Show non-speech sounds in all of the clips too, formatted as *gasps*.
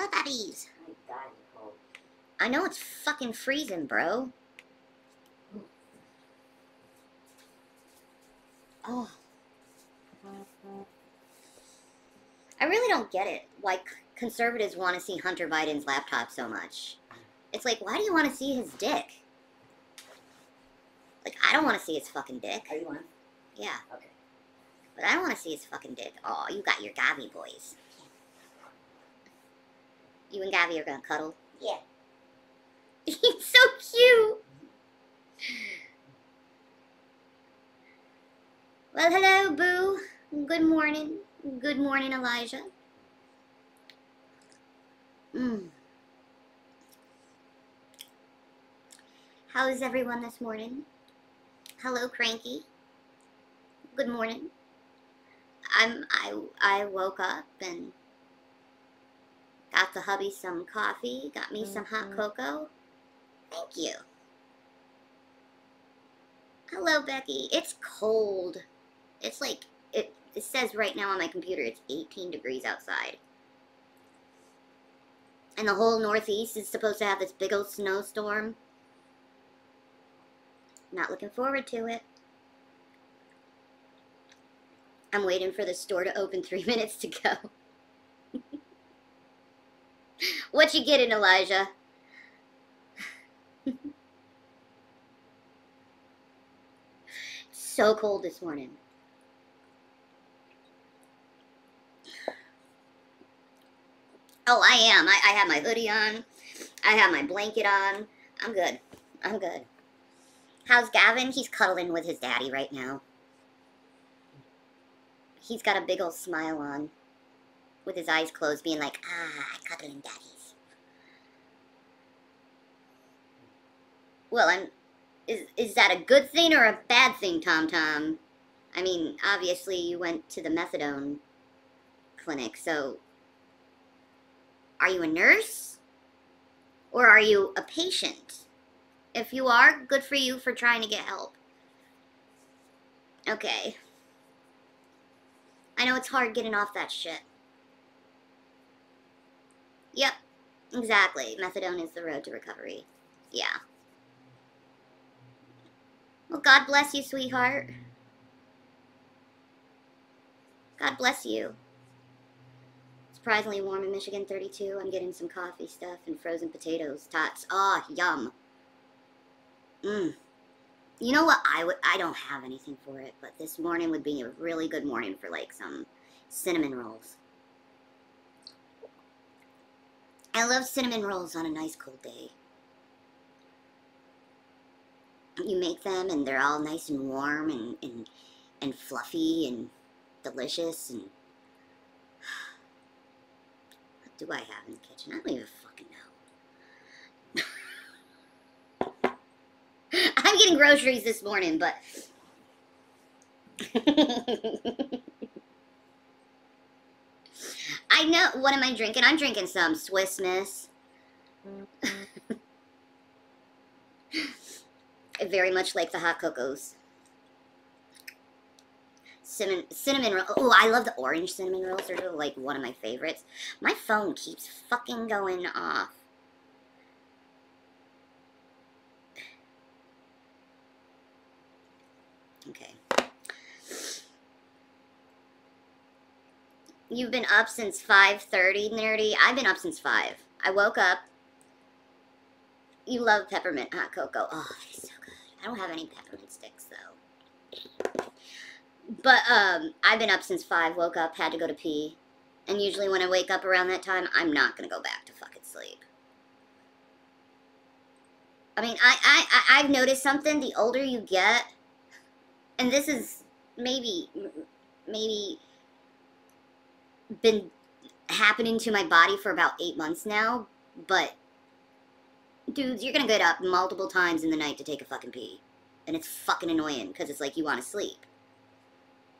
Hello, puppies. My God, Nicole. I know it's fucking freezing, bro. Oh. I really don't get it. Why conservatives want to see Hunter Biden's laptop so much. It's like, why do you want to see his dick? Like, I don't want to see his fucking dick. Are you on? Yeah, Okay. but I don't want to see his fucking dick. Oh, you got your Gavi boys. You and Gavi are gonna cuddle. Yeah. *laughs* He's so cute. Well, hello, Boo. Good morning. Good morning, Elijah. Mm. How is everyone this morning? Hello, Cranky. Good morning. I'm I I woke up and got the hubby some coffee, got me some hot Mhm. cocoa. Thank you. Hello, Becky. It's cold. It's like it. It says right now on my computer it's 18 degrees outside, and the whole Northeast is supposed to have this big old snowstorm. Not looking forward to it. I'm waiting for the store to open three *laughs* minutes to go. What you getting, Elijah? so cold this morning. Oh, I am. I, I have my hoodie on. I have my blanket on. I'm good. I'm good. How's Gavin? He's cuddling with his daddy right now. He's got a big old smile on, with his eyes closed, being like, ah, cuddling daddies. Well, I'm. Is, is that a good thing or a bad thing, Tom Tom? I mean, obviously, you went to the methadone clinic, so. Are you a nurse? Or are you a patient? If you are, good for you for trying to get help. Okay. I know it's hard getting off that shit. Yep, exactly. Methadone is the road to recovery. Yeah. Well, God bless you, sweetheart. God bless you. Surprisingly warm in Michigan, 32. I'm getting some coffee stuff and frozen potatoes. Tots. Ah, yum. Mmm. You know what? I would. I don't have anything for it, but this morning would be a really good morning for like some cinnamon rolls. I love cinnamon rolls on a nice cold day. You make them and they're all nice and warm and and, and fluffy and delicious and *sighs* what do I have in the kitchen? I don't even fucking know. *laughs* I'm getting groceries this morning, but *laughs* *laughs* I know. What am I drinking? I'm drinking some Swiss Miss. *laughs* Very much like the hot cocos. Cinnamon, cinnamon roll. Oh, I love the orange cinnamon rolls. They're like one of my favorites. My phone keeps fucking going off. Okay. You've been up since 5.30, Nerdy. I've been up since 5. I woke up. You love peppermint hot cocoa. Oh, it is so good. I don't have any peppermint sticks, though. But, um, I've been up since 5, woke up, had to go to pee. And usually when I wake up around that time, I'm not going to go back to fucking sleep. I mean, I, I, I, I've noticed something. The older you get, and this is maybe, maybe been happening to my body for about eight months now, but dudes, you're gonna get up multiple times in the night to take a fucking pee. And it's fucking annoying because it's like you want to sleep.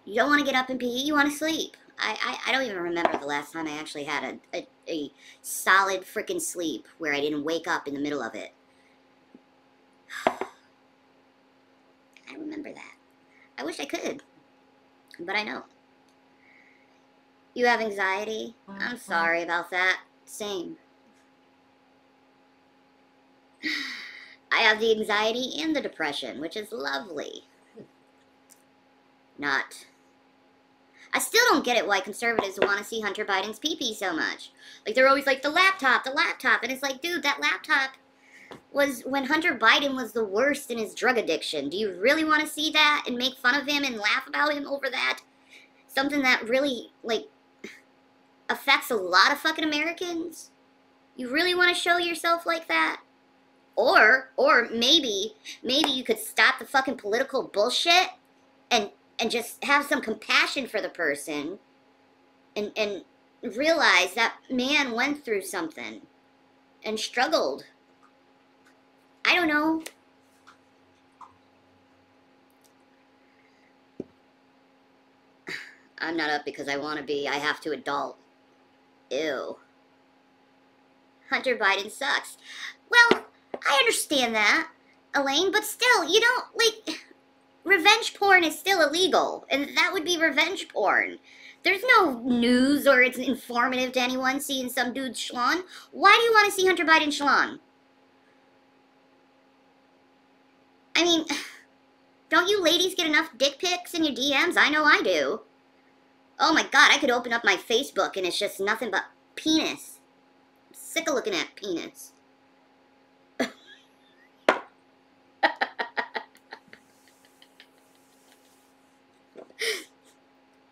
You don't want to get up and pee, you want to sleep. I, I, I don't even remember the last time I actually had a, a, a solid freaking sleep where I didn't wake up in the middle of it. *sighs* I remember that. I wish I could, but I don't. You have anxiety? I'm uh-huh. sorry about that. Same. *sighs* I have the anxiety and the depression, which is lovely. Not. I still don't get it why conservatives want to see Hunter Biden's pee pee so much. Like, they're always like, the laptop, the laptop. And it's like, dude, that laptop was when Hunter Biden was the worst in his drug addiction. Do you really want to see that and make fun of him and laugh about him over that? Something that really, like, affects a lot of fucking Americans? You really want to show yourself like that? Or, or maybe, maybe you could stop the fucking political bullshit and, and just have some compassion for the person and, and realize that man went through something and struggled. I don't know. *sighs* I'm not up because I want to be. I have to adult. Ew. Hunter Biden sucks. Well, I understand that, Elaine, but still, you don't, like, revenge porn is still illegal, and that would be revenge porn. There's no news or it's informative to anyone seeing some dude's schlong. Why do you want to see Hunter Biden schlong? I mean, *sighs* don't you ladies get enough dick pics in your DMs? I know I do. Oh my god, I could open up my Facebook and it's just nothing but penis. I'm sick of looking at penis. *laughs*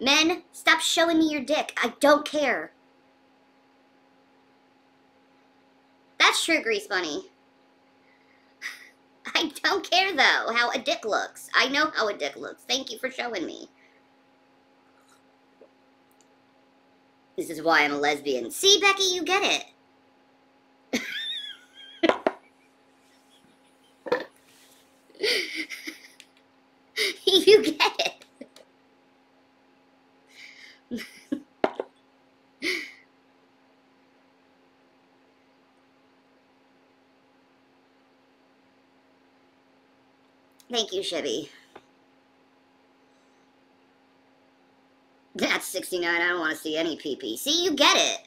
Men, stop showing me your dick. I don't care. That's true, Grease Bunny. *sighs* I don't care, though, how a dick looks. I know how a dick looks. Thank you for showing me. This is why I'm a lesbian. See, Becky, you get it. *laughs* you get it. *laughs* Thank you, Chevy. That's 69. I don't want to see any PP. See, you get it.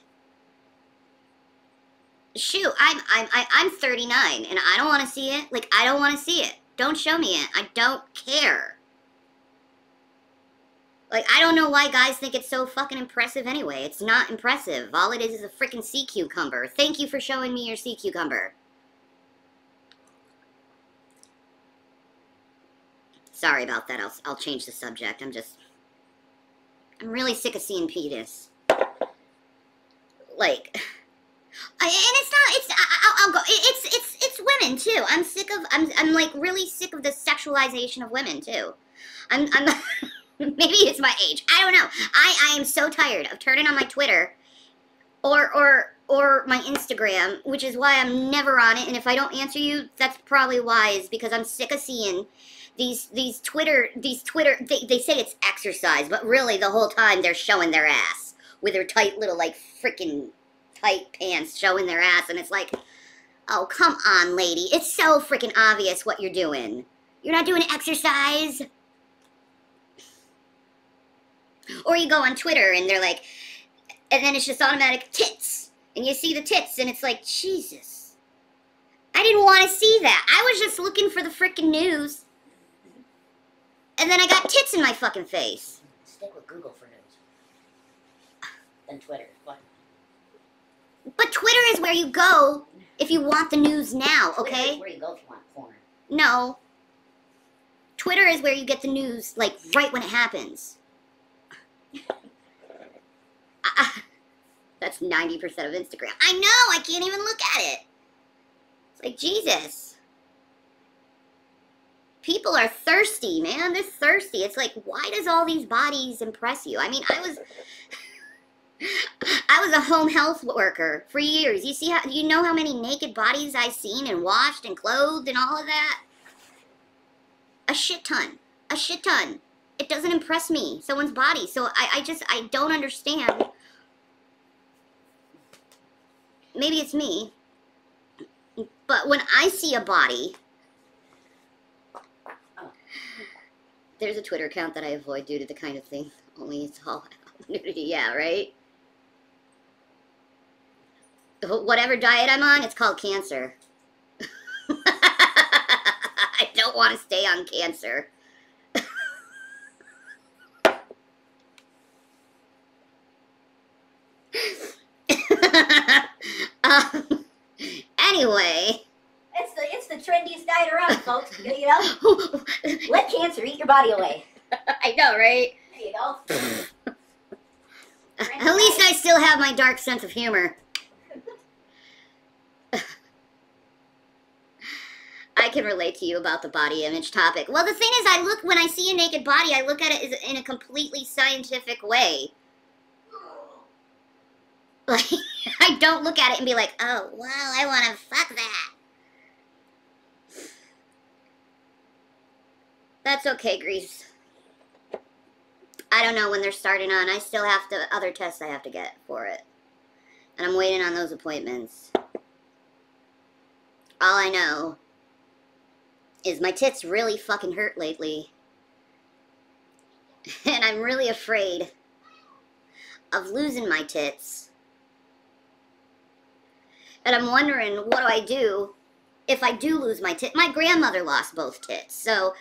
Shoot, I'm I'm I'm 39 and I don't want to see it. Like I don't want to see it. Don't show me it. I don't care. Like I don't know why guys think it's so fucking impressive anyway. It's not impressive. All it is is a freaking sea cucumber. Thank you for showing me your sea cucumber. Sorry about that. I'll, I'll change the subject. I'm just... I'm really sick of seeing penis. Like... And it's not, it's, I, will go, it's, it's, it's women too. I'm sick of, I'm, I'm like really sick of the sexualization of women too. I'm, I'm, *laughs* maybe it's my age. I don't know. I, I am so tired of turning on my Twitter or, or, or my Instagram, which is why I'm never on it. And if I don't answer you, that's probably why is because I'm sick of seeing these these Twitter these Twitter they, they say it's exercise, but really the whole time they're showing their ass with their tight little like freaking tight pants showing their ass, and it's like, oh come on, lady, it's so freaking obvious what you're doing. You're not doing exercise. Or you go on Twitter and they're like, and then it's just automatic tits. And you see the tits and it's like, Jesus. I didn't want to see that. I was just looking for the freaking news. And then I got tits in my fucking face. Stick with Google for news. Then Twitter. What? But Twitter is where you go if you want the news now, okay? Twitter is where you go if you want porn. No. Twitter is where you get the news, like, right when it happens. *laughs* that's 90% of Instagram. I know, I can't even look at it. It's like, Jesus people are thirsty, man. They're thirsty. It's like, why does all these bodies impress you? I mean, I was. *laughs* I was a home health worker for years. You see how you know how many naked bodies I've seen and washed and clothed and all of that? A shit ton. A shit ton. It doesn't impress me, someone's body. So I, I just I don't understand. Maybe it's me. But when I see a body there's a Twitter account that I avoid due to the kind of thing. *laughs* Only it's all nudity, yeah, right? Whatever diet I'm on, it's called cancer. *laughs* I don't want to stay on cancer. *laughs* um, anyway. It's the it's the trendiest diet around, folks. *laughs* You know, *laughs* let cancer eat your body away. *laughs* I know, right? There you go. At least I still have my dark sense of humor. I can relate to you about the body image topic. Well, the thing is, I look when I see a naked body, I look at it as- in a completely scientific way. Like, I don't look at it and be like, oh, wow, I want to fuck that. That's okay, Grease. I don't know when they're starting on. I still have to, other tests I have to get for it. And I'm waiting on those appointments. All I know is my tits really fucking hurt lately. *laughs* And I'm really afraid of losing my tits. And I'm wondering, what do I do if I do lose my tit? My grandmother lost both tits, so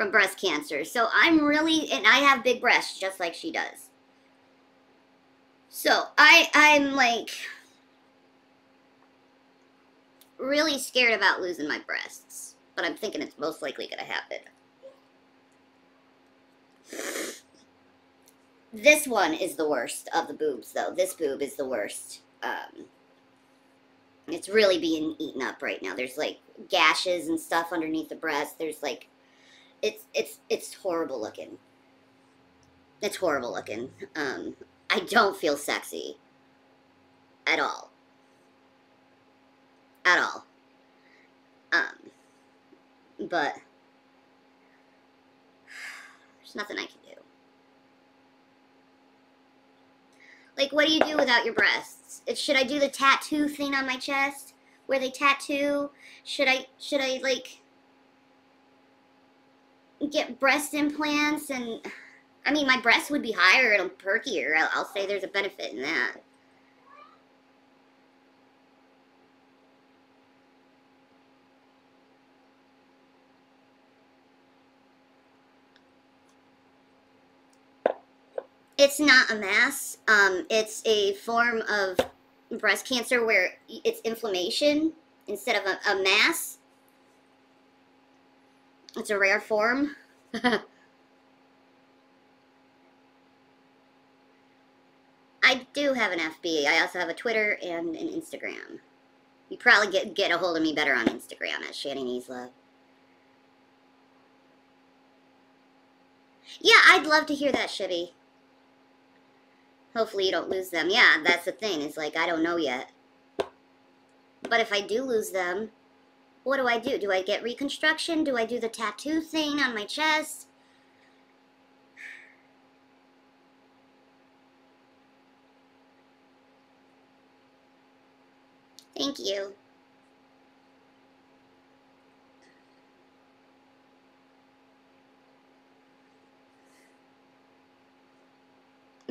from breast cancer. So I'm really, and I have big breasts just like she does. So I, I'm like really scared about losing my breasts, but I'm thinking it's most likely going to happen. This one is the worst of the boobs, though. This boob is the worst. Um, it's really being eaten up right now. There's like gashes and stuff underneath the breast. There's like, it's it's it's horrible looking. It's horrible looking. Um, I don't feel sexy at all. At all. Um, but there's nothing I can do. Like, what do you do without your breasts? It, should I do the tattoo thing on my chest where they tattoo? Should I should I like get breast implants and I mean my breasts would be higher and perkier. I'll, I'll say there's a benefit in that. It's not a mass. Um, it's a form of breast cancer where it's inflammation instead of a, a mass. It's a rare form. *laughs* I do have an FB. I also have a Twitter and an Instagram. You probably get get a hold of me better on Instagram at Shannon Easlove. Yeah, I'd love to hear that, Shibby. Hopefully you don't lose them. Yeah, that's the thing. It's like, I don't know yet. But if I do lose them, what do I do? Do I get reconstruction? Do I do the tattoo thing on my chest? Thank you.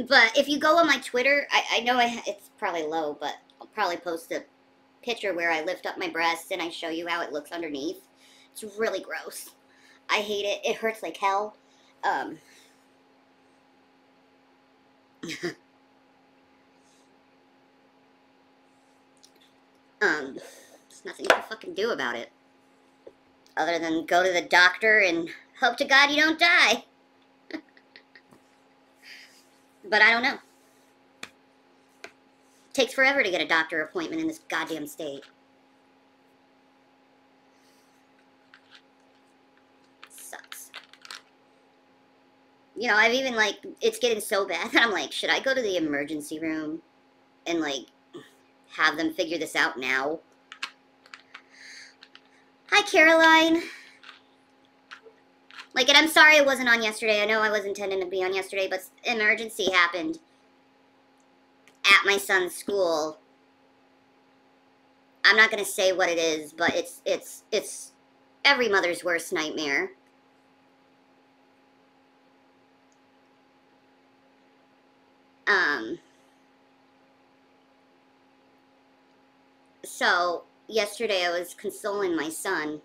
But if you go on my Twitter, I, I know I, it's probably low, but I'll probably post a picture where I lift up my breasts and I show you how it looks underneath. It's really gross. I hate it. It hurts like hell. Um, *laughs* um, there's nothing you can fucking do about it. Other than go to the doctor and hope to God you don't die. *laughs* but I don't know. Takes forever to get a doctor appointment in this goddamn state. Sucks. You know, I've even like it's getting so bad that I'm like, should I go to the emergency room and like have them figure this out now? Hi, Caroline. Like, and I'm sorry I wasn't on yesterday. I know I was intending to be on yesterday, but emergency happened at my son's school. I'm not going to say what it is, but it's it's it's every mother's worst nightmare. Um, so yesterday I was consoling my son.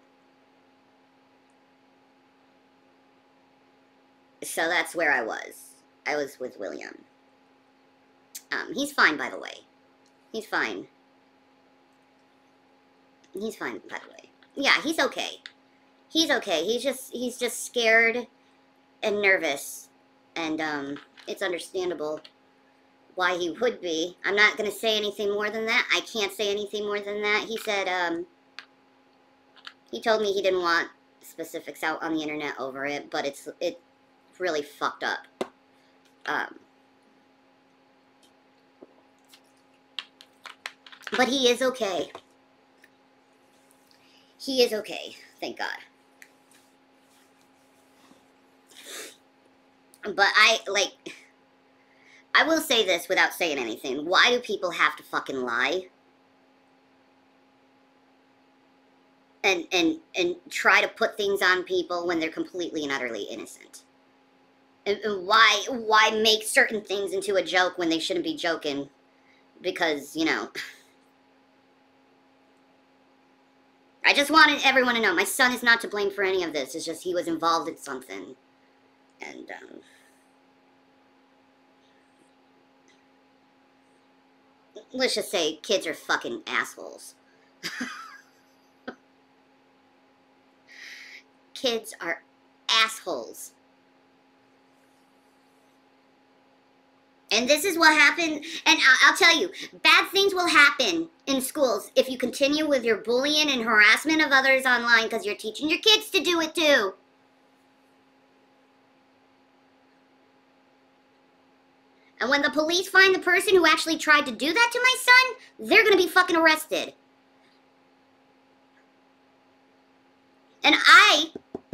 So that's where I was. I was with William. Um, he's fine, by the way. He's fine. He's fine, by the way. Yeah, he's okay. He's okay. He's just he's just scared and nervous, and um, it's understandable why he would be. I'm not gonna say anything more than that. I can't say anything more than that. He said um, he told me he didn't want specifics out on the internet over it, but it's it really fucked up. Um, but he is okay. He is okay, thank God. But I, like, I will say this without saying anything. Why do people have to fucking lie? And, and, and try to put things on people when they're completely and utterly innocent? And, and why, why make certain things into a joke when they shouldn't be joking? Because, you know... I just wanted everyone to know my son is not to blame for any of this. It's just he was involved in something. And, um, let's just say kids are fucking assholes. *laughs* kids are assholes. And this is what happened. And I'll, tell you, bad things will happen in schools if you continue with your bullying and harassment of others online because you're teaching your kids to do it too. And when the police find the person who actually tried to do that to my son, they're going to be fucking arrested. And I,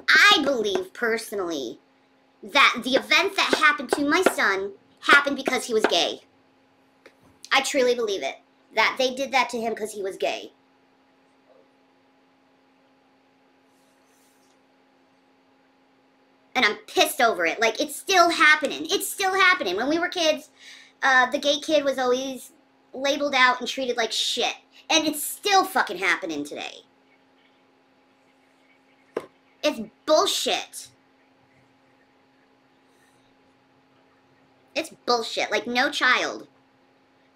I believe personally that the event that happened to my son happened because he was gay. I truly believe it. That they did that to him because he was gay. And I'm pissed over it. Like, it's still happening. It's still happening. When we were kids, uh, the gay kid was always labeled out and treated like shit. And it's still fucking happening today. It's bullshit. It's bullshit. Like, no child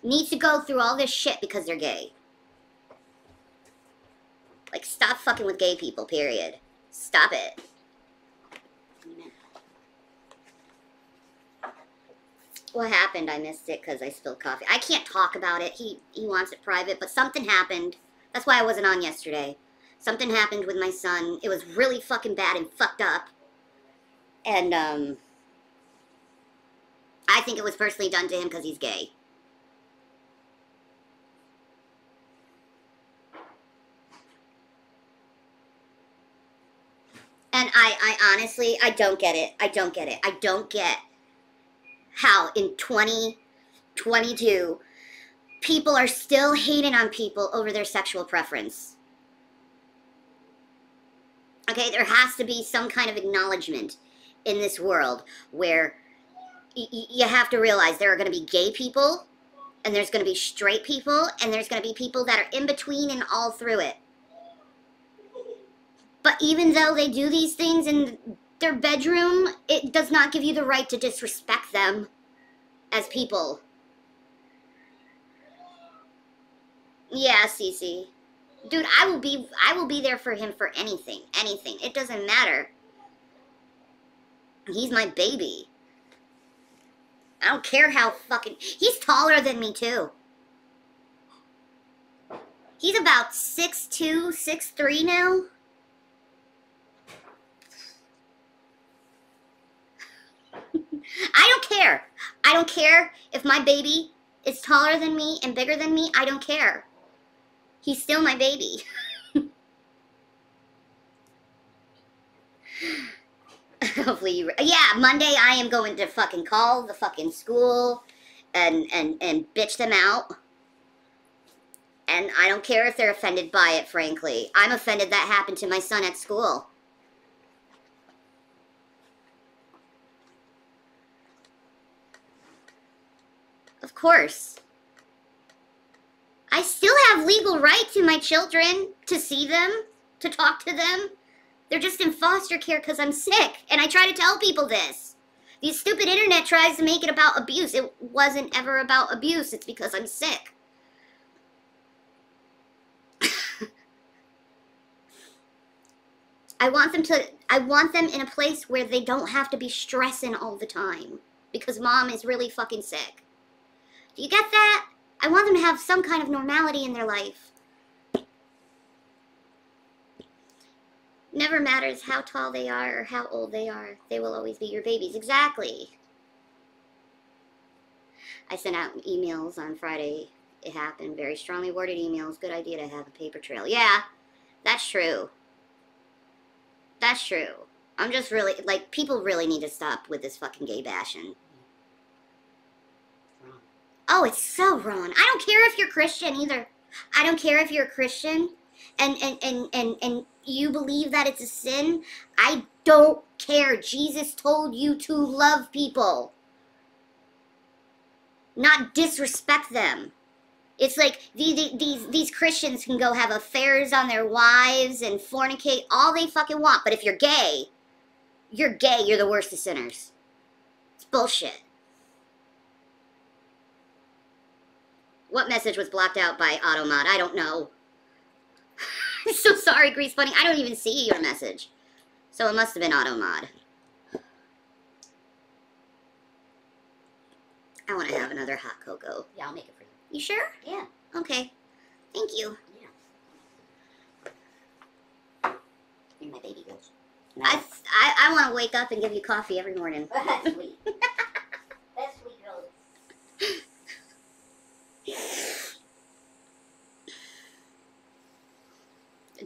needs to go through all this shit because they're gay. Like, stop fucking with gay people, period. Stop it. What happened? I missed it because I spilled coffee. I can't talk about it. He, he wants it private, but something happened. That's why I wasn't on yesterday. Something happened with my son. It was really fucking bad and fucked up. And, um, I think it was personally done to him because he's gay. And I, I honestly, I don't get it. I don't get it. I don't get how in 2022 people are still hating on people over their sexual preference. Okay, there has to be some kind of acknowledgement in this world where you have to realize there are going to be gay people, and there's going to be straight people, and there's going to be people that are in between and all through it. But even though they do these things in their bedroom, it does not give you the right to disrespect them as people. Yeah, Cece. Dude, I will be I will be there for him for anything. Anything. It doesn't matter. He's my baby. I don't care how fucking... He's taller than me, too. He's about 6'2", 6'3", now. *laughs* I don't care. I don't care if my baby is taller than me and bigger than me. I don't care. He's still my baby. *laughs* *laughs* Hopefully you. Yeah, Monday I am going to fucking call the fucking school and and and bitch them out. And I don't care if they're offended by it, frankly. I'm offended that happened to my son at school. Of course. I still have legal right to my children to see them, to talk to them. They're just in foster care because I'm sick, and I try to tell people this. The stupid internet tries to make it about abuse. It wasn't ever about abuse. It's because I'm sick. *laughs* I want them to I want them in a place where they don't have to be stressing all the time because mom is really fucking sick. Do you get that? I want them to have some kind of normality in their life. Never matters how tall they are or how old they are. They will always be your babies. Exactly. I sent out emails on Friday. It happened. Very strongly worded emails. Good idea to have a paper trail. Yeah, that's true. That's true. I'm just really, like, people really need to stop with this fucking gay bashing. Oh, it's so wrong. I don't care if you're Christian either. I don't care if you're a Christian and and and and, and you believe that it's a sin. I don't care. Jesus told you to love people. Not disrespect them. It's like these these these Christians can go have affairs on their wives and fornicate all they fucking want, but if you're gay, you're gay, you're the worst of sinners. It's bullshit. What message was blocked out by Automod? I don't know. I'm so sorry, Grease Bunny. I don't even see your message. So it must have been Automod. I want to have another hot cocoa. Yeah, I'll make it for you. You sure? Yeah. Okay. Thank you. Yeah. Here my baby goes. I, I, I want to wake up and give you coffee every morning. That's *laughs* sweet. *laughs* That's sweet girl.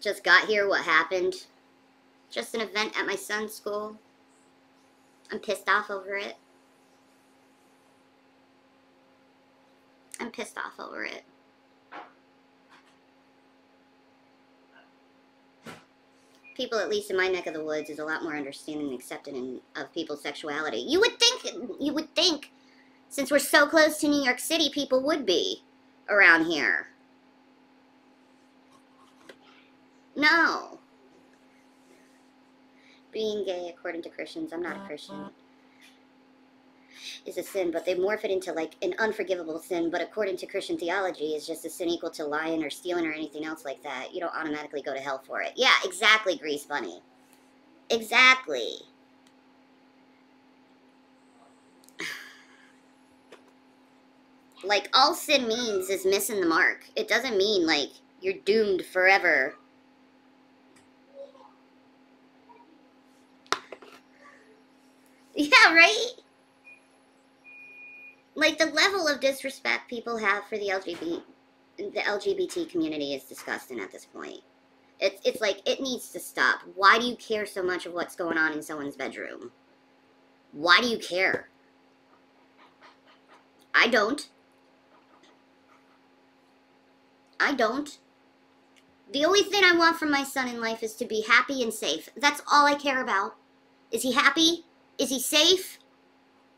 Just got here. What happened? Just an event at my son's school. I'm pissed off over it. I'm pissed off over it. People, at least in my neck of the woods, is a lot more understanding and accepting of people's sexuality. You would think, you would think, since we're so close to New York City, people would be around here. No. Being gay, according to Christians, I'm not a Christian, uh-huh. is a sin, but they morph it into like an unforgivable sin. But according to Christian theology, is just a sin equal to lying or stealing or anything else like that. You don't automatically go to hell for it. Yeah, exactly, Grease Bunny. Exactly. *sighs* Like, all sin means is missing the mark. It doesn't mean, like, you're doomed forever Yeah, right? Like the level of disrespect people have for the LGBT the LGBT community is disgusting at this point. It's it's like it needs to stop. Why do you care so much of what's going on in someone's bedroom? Why do you care? I don't. I don't. The only thing I want from my son in life is to be happy and safe. That's all I care about. Is he happy? Is he safe?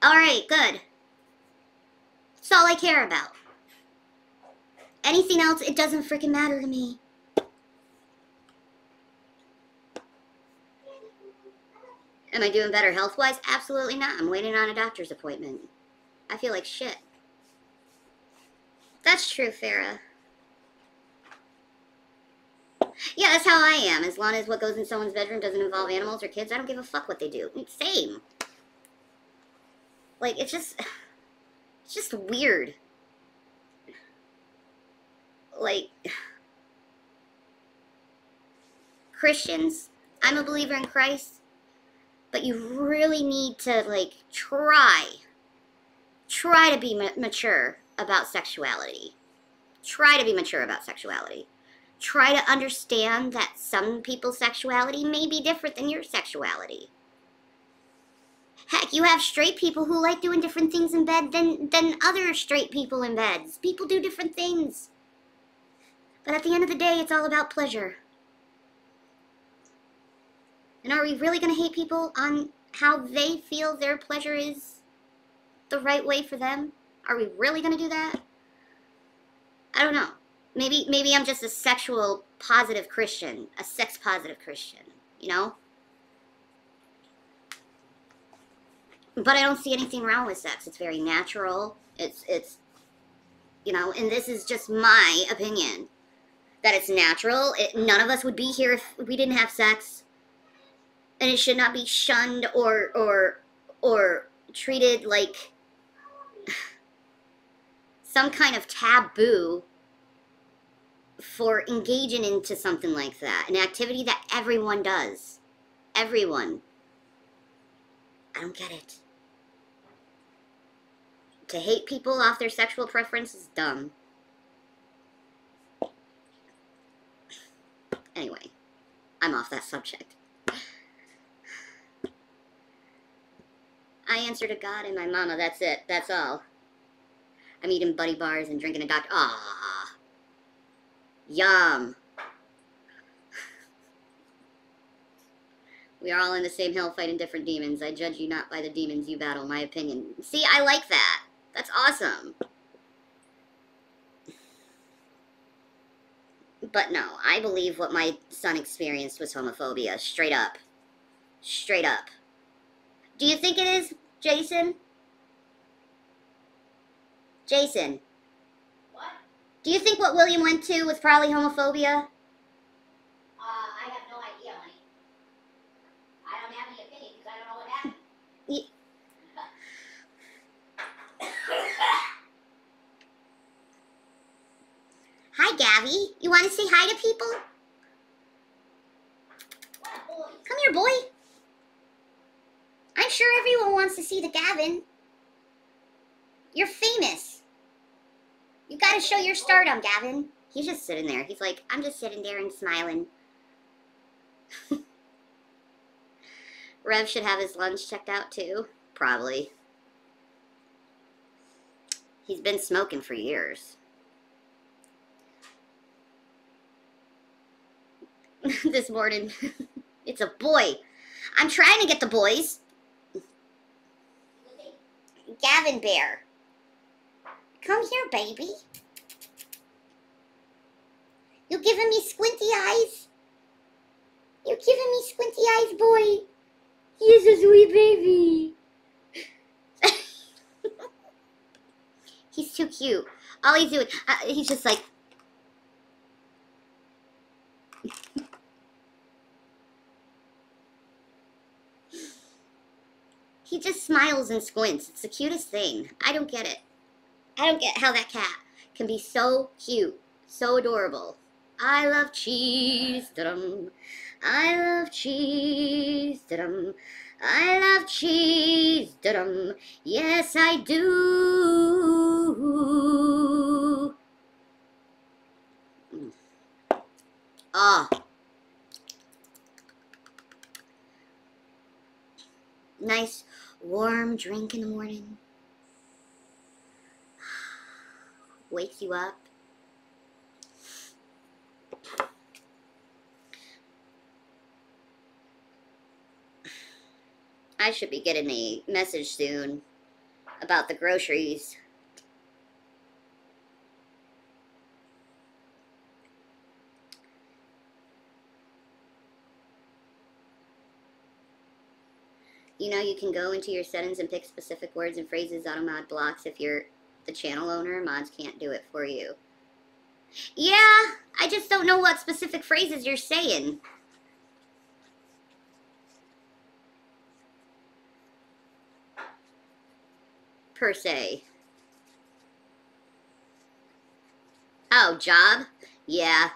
Alright, good. That's all I care about. Anything else, it doesn't freaking matter to me. Am I doing better health wise? Absolutely not. I'm waiting on a doctor's appointment. I feel like shit. That's true, Farah. Yeah, that's how I am. As long as what goes in someone's bedroom doesn't involve animals or kids, I don't give a fuck what they do. Same. Like, it's just... *sighs* It's just weird. Like... *sighs* Christians, I'm a believer in Christ, but you really need to, like, try, try to be ma mature about sexuality. Try to be mature about sexuality try to understand that some people's sexuality may be different than your sexuality. Heck, you have straight people who like doing different things in bed than, than other straight people in beds. People do different things. But at the end of the day, it's all about pleasure. And are we really going to hate people on how they feel their pleasure is the right way for them? Are we really going to do that? I don't know. Maybe maybe I'm just a sexual positive Christian, a sex positive Christian, you know? But I don't see anything wrong with sex. It's very natural. It's it's you know, and this is just my opinion that it's natural. It, none of us would be here if we didn't have sex. And it should not be shunned or or or treated like *sighs* some kind of taboo for engaging into something like that. An activity that everyone does. Everyone. I don't get it. To hate people off their sexual preference is dumb. Anyway, I'm off that subject. I answer to God and my mama, that's it, that's all. I'm eating buddy bars and drinking a Dr. Ah, Yum. We are all in the same hell fighting different demons. I judge you not by the demons you battle, my opinion. See, I like that. That's awesome. But no, I believe what my son experienced was homophobia. Straight up. Straight up. Do you think it is, Jason? Jason. Do you think what William went to was probably homophobia? Uh, I have no idea, honey. I don't have any opinion because I don't know what happened. Hi, Gabby. You want to say hi to people? What. Come here, boy. I'm sure everyone wants to see the Gavin. You're famous. You gotta show your stardom, Gavin. He's just sitting there. He's like, I'm just sitting there and smiling. *laughs* Rev should have his lunch checked out too. Probably. He's been smoking for years. *laughs* this morning, *laughs* it's a boy. I'm trying to get the boys. Gavin Bear. Come here, baby. You giving me squinty eyes? You giving me squinty eyes, boy? He's a sweet baby. *laughs* he's too cute. All he's doing, uh, he's just like. *laughs* he just smiles and squints. It's the cutest thing. I don't get it. I don't get how that cat can be so cute, so adorable. I love cheese. Da-dum. I love cheese. Da-dum. I love cheese. Da-dum. Yes, I do. Ah. Nice warm drink in the morning. Wakes you up. I should be getting a message soon about the groceries. You know, you can go into your settings and pick specific words and phrases auto mod blocks if you're the channel owner. Mods can't do it for you. Yeah, I just don't know what specific phrases you're saying. Per se. Oh, job? Yeah.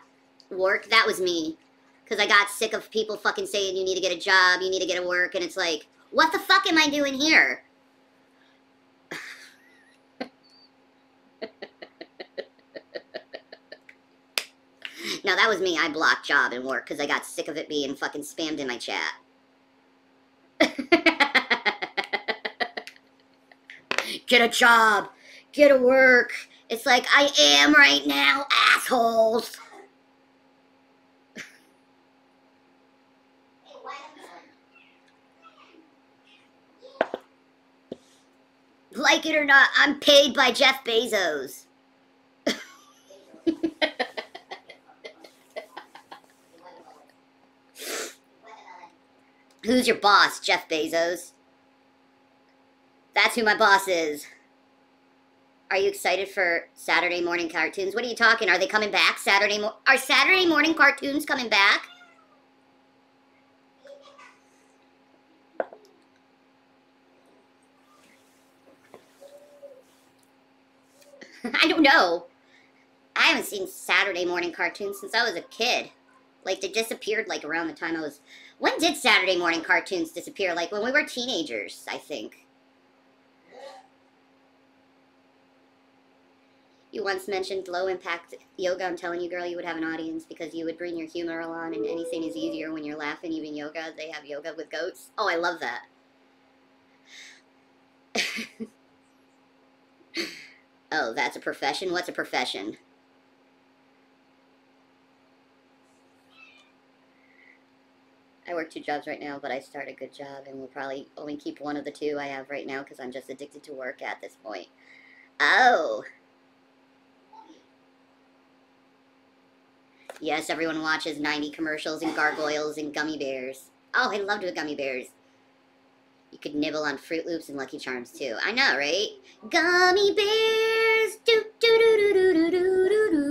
Work? That was me. Because I got sick of people fucking saying you need to get a job, you need to get a work, and it's like, what the fuck am I doing here? No, that was me. I blocked job and work because I got sick of it being fucking spammed in my chat. *laughs* get a job. Get a work. It's like I am right now, assholes. *laughs* Like it or not, I'm paid by Jeff Bezos. Who's your boss, Jeff Bezos? That's who my boss is. Are you excited for Saturday morning cartoons? What are you talking? Are they coming back Saturday mo- Are Saturday morning cartoons coming back? *laughs* I don't know. I haven't seen Saturday morning cartoons since I was a kid. Like they disappeared like around the time I was When did Saturday morning cartoons disappear? Like when we were teenagers, I think. You once mentioned low impact yoga. I'm telling you, girl, you would have an audience because you would bring your humor along, and anything is easier when you're laughing. Even yoga, they have yoga with goats. Oh, I love that. *laughs* oh, that's a profession? What's a profession? I work two jobs right now, but I start a good job and we'll probably only keep one of the two I have right now because I'm just addicted to work at this point. Oh! Yes, everyone watches 90 commercials and gargoyles and gummy bears. Oh, I loved doing gummy bears. You could nibble on Fruit Loops and Lucky Charms too. I know, right? Gummy bears! Do, do, do, do, do, do, do, do.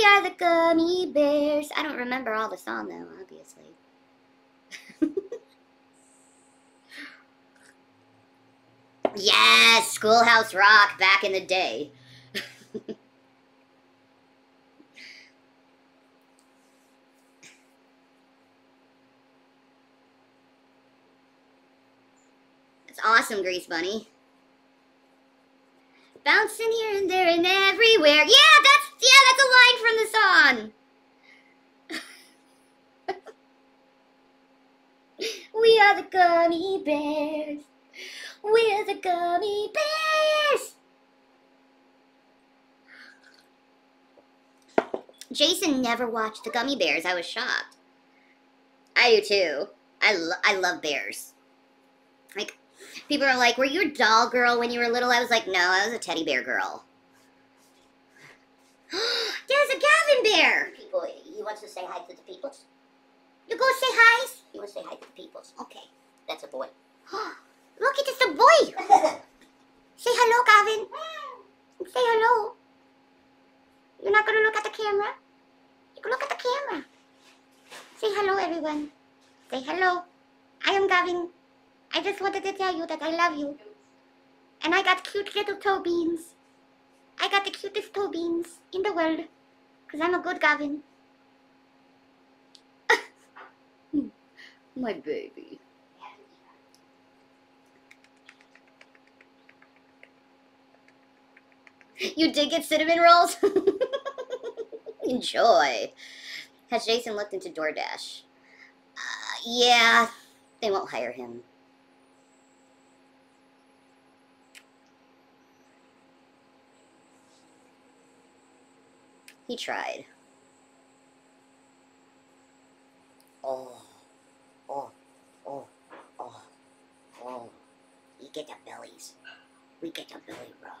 We are the gummy bears. I don't remember all the song though, obviously. *laughs* yes, Schoolhouse Rock back in the day. *laughs* It's awesome, Grease Bunny. Bouncing here and there and everywhere. Yeah, that's yeah, that's a line from the song. *laughs* we are the gummy bears. We're the gummy bears. Jason never watched the gummy bears. I was shocked. I do too. I, lo- I love bears. People are like, were you a doll girl when you were little? I was like, no, I was a teddy bear girl. *gasps* There's a Gavin bear. People, he wants to say hi to the peoples. You go say hi. He wants to say hi to the peoples. Okay. That's a boy. *gasps* Look, it is the boy. *laughs* Say hello, Gavin. Say hello. You're not gonna look at the camera? You can look at the camera. Say hello, everyone. Say hello. I am Gavin. I just wanted to tell you that I love you. And I got cute little toe beans. I got the cutest toe beans in the world. Because I'm a good Gavin. *laughs* My baby. You did get cinnamon rolls? *laughs* Enjoy. Has Jason looked into DoorDash? Uh, yeah, they won't hire him. He tried. Oh, oh, oh, oh, oh. You get the bellies. We get the belly rub.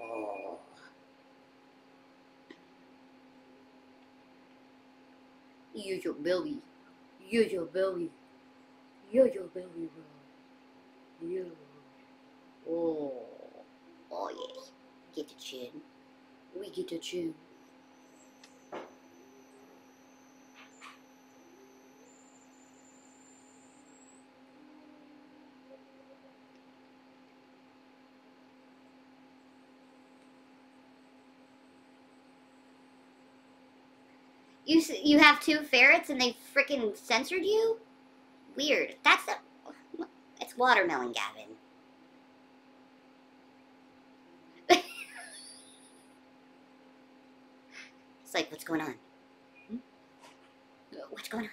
Oh. Use your belly. Use your belly. Use your belly rub. Yeah. Oh. Oh yes. Get the chin. We get the chin. You have two ferrets and they freaking censored you? Weird. That's a it's watermelon, Gavin. *laughs* it's like, what's going on? Hmm? What's going on?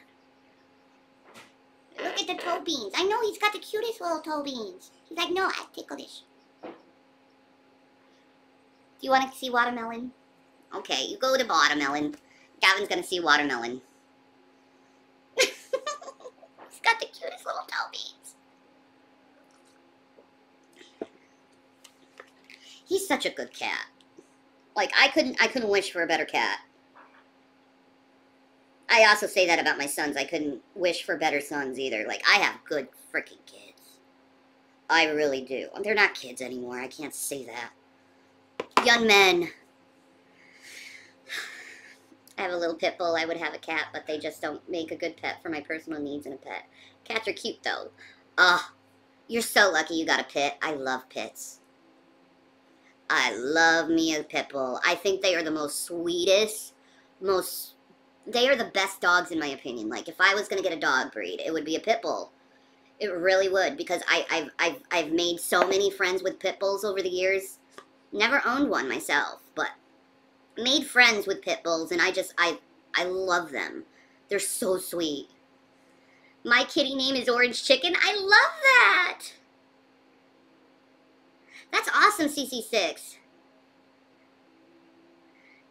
Look at the toe beans. I know he's got the cutest little toe beans. He's like, no, I ticklish. Do you want to see watermelon? Okay, you go to watermelon. Gavin's gonna see watermelon. *laughs* He's got the cutest little toe beans. He's such a good cat. Like I couldn't I couldn't wish for a better cat. I also say that about my sons. I couldn't wish for better sons either. Like, I have good freaking kids. I really do. They're not kids anymore. I can't say that. Young men. I have a little pit bull. I would have a cat, but they just don't make a good pet for my personal needs and a pet. Cats are cute, though. Ah, you're so lucky you got a pit. I love pits. I love me a pit bull. I think they are the most sweetest, most. They are the best dogs in my opinion. Like if I was gonna get a dog breed, it would be a pit bull. It really would because I, I've I've I've made so many friends with pit bulls over the years. Never owned one myself, made friends with pit bulls, and I just I I love them. They're so sweet. My kitty name is Orange Chicken. I love that. That's awesome, CC6.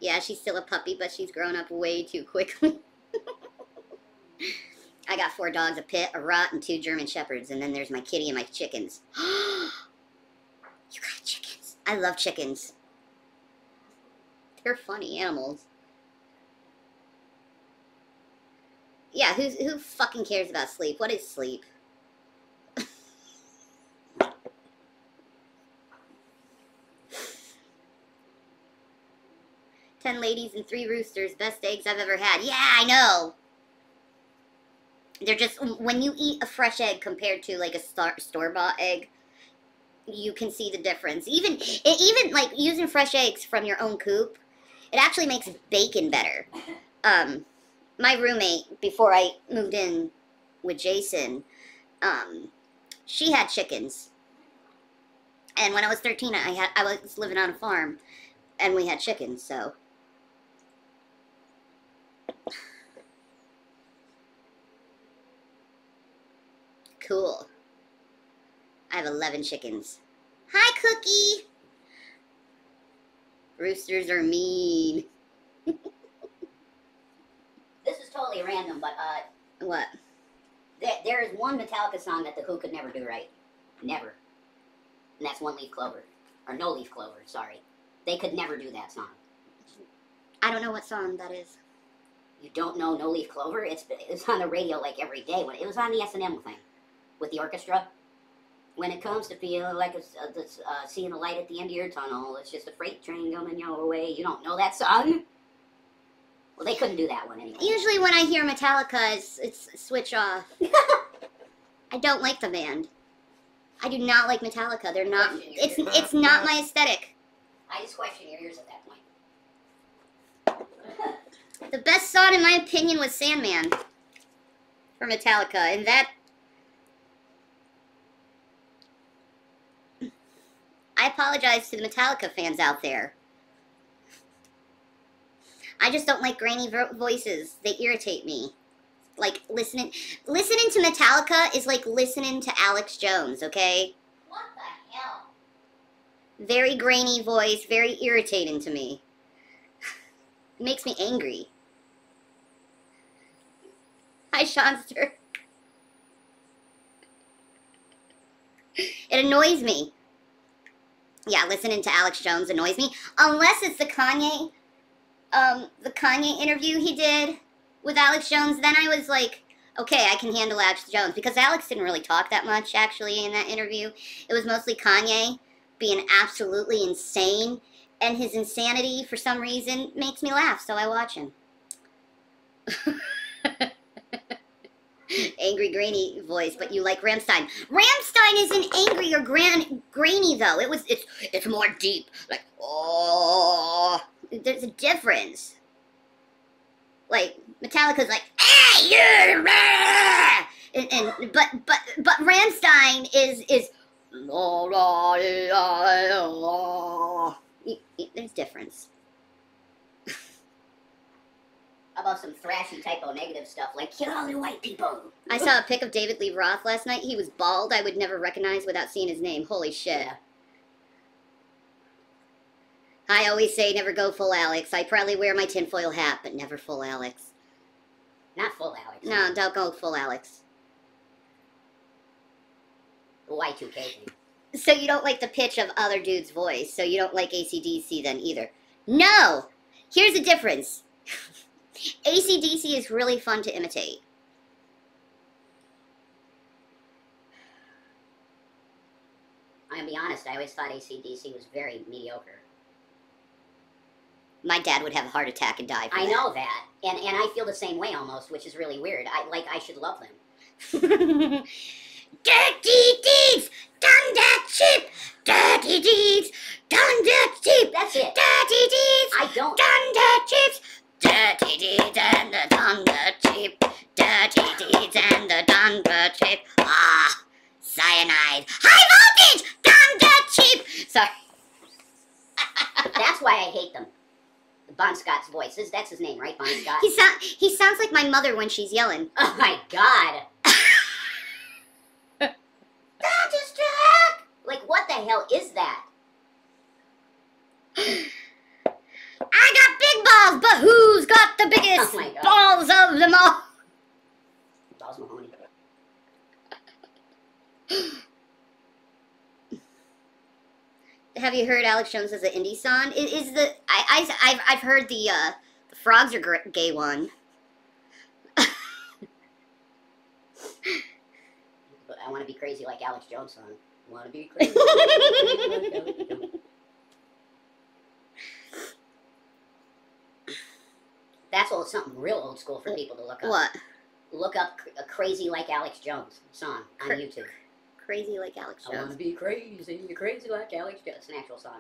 Yeah, she's still a puppy, but she's grown up way too quickly. *laughs* I got four dogs, a pit, a rot, and two German shepherds, and then there's my kitty and my chickens. *gasps* you got chickens. I love chickens. They're funny animals. Yeah, who's, who fucking cares about sleep? What is sleep? *laughs* Ten ladies and three roosters. Best eggs I've ever had. Yeah, I know. They're just, when you eat a fresh egg compared to like a store-bought egg, you can see the difference. Even, even like using fresh eggs from your own coop, it actually makes bacon better. Um, my roommate, before I moved in with Jason, um, she had chickens. And when I was 13, I had I was living on a farm, and we had chickens, so Cool. I have 11 chickens. Hi, Cookie! Roosters are mean. this is totally random, but, uh... What? There, there is one Metallica song that The Who could never do right. Never. And that's One Leaf Clover. Or No Leaf Clover, sorry. They could never do that song. I don't know what song that is. You don't know No Leaf Clover? It's it's on the radio like every day. When it was on the S and M thing with the orchestra. When it comes to feeling like it's, uh, uh, seeing a light at the end of your tunnel, it's just a freight train coming your way. You don't know that song? Well, they couldn't do that one anyway. Usually, when I hear Metallica, it's, it's switch off. *laughs* I don't like the band. I do not like Metallica. They're not. It's it's not my aesthetic. I just question your ears at that point. the best song, in my opinion, was Sandman for Metallica, and that I apologize to the Metallica fans out there. I just don't like grainy vo voices. They irritate me. Like listening listening to Metallica is like listening to Alex Jones, okay? What the hell? Very grainy voice, very irritating to me. *laughs* it makes me angry. Hi, Seanster. *laughs* It annoys me yeah, listening to Alex Jones annoys me. Unless it's the Kanye, um, the Kanye interview he did with Alex Jones, then I was like, okay, I can handle Alex Jones. Because Alex didn't really talk that much, actually, in that interview. It was mostly Kanye being absolutely insane. And his insanity, for some reason, makes me laugh, so I watch him. *laughs* angry, grainy voice, but you like Rammstein. Rammstein isn't angry or gran grainy though. It was it's it's more deep. Like oh, there's a difference. Like Metallica's like ah yeah, and, and but but but Rammstein is is there's difference about some thrashy typo negative stuff like kill all the white people. I saw a pic of David Lee Roth last night. He was bald. I would never recognize without seeing his name. Holy shit. Yeah. I always say never go full Alex. I probably wear my tinfoil hat, but never full Alex. Not full Alex. No, don't go full Alex. Y2K So you don't like the pitch of other dude's voice, so you don't like ACDC then either. No! Here's the difference. ACDC is really fun to imitate. I'm gonna be honest. I always thought ACDC was very mediocre. My dad would have a heart attack and die. For I that. know that, and and I feel the same way almost, which is really weird. I like I should love them. Dirty deeds done that cheap. Dirty deeds done that cheap. That's it. Dirty deeds I don't. done that cheap. Dirty deeds and the done the cheap. Dirty deeds and the done the cheap. Ah, cyanide. High voltage done cheap. Sorry. *laughs* That's why I hate them. Bon Scott's voice. That's his name, right? Bon Scott. He sound he sounds like my mother when she's yelling. Oh my god. *laughs* Like what the hell is that? *laughs* I got big balls, but who's got the biggest Oh balls of them all? Balls Mahoney. *gasps* Have you heard Alex Jones as an indie song? It is the I, I I've I've heard the uh the frogs are gay one. *laughs* But I want to be crazy like Alex Jones song. Want to be crazy. *laughs* like Alex Jones. That's old, something real old school for people to look up. What? Look up a crazy like Alex Jones song on Cra- YouTube. Crazy like Alex Jones. I want to be crazy, crazy like Alex Jones. It's an actual song.